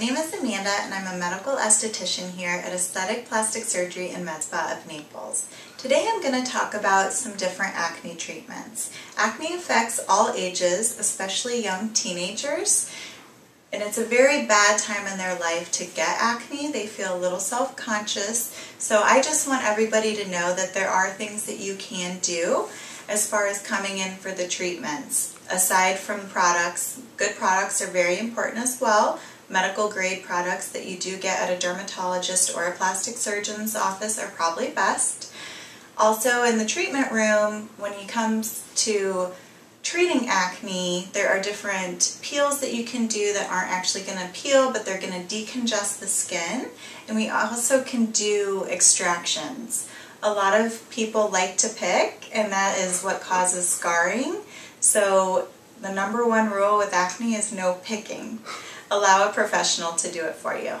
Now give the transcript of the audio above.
name is Amanda and I'm a medical esthetician here at Aesthetic Plastic Surgery in Med Spa of Naples. Today I'm going to talk about some different acne treatments. Acne affects all ages, especially young teenagers, and it's a very bad time in their life to get acne. They feel a little self-conscious, so I just want everybody to know that there are things that you can do as far as coming in for the treatments. Aside from products, good products are very important as well. Medical grade products that you do get at a dermatologist or a plastic surgeon's office are probably best. Also in the treatment room, when it comes to treating acne, there are different peels that you can do that aren't actually going to peel, but they're going to decongest the skin. And we also can do extractions. A lot of people like to pick, and that is what causes scarring. So the number one rule with acne is no picking. Allow a professional to do it for you.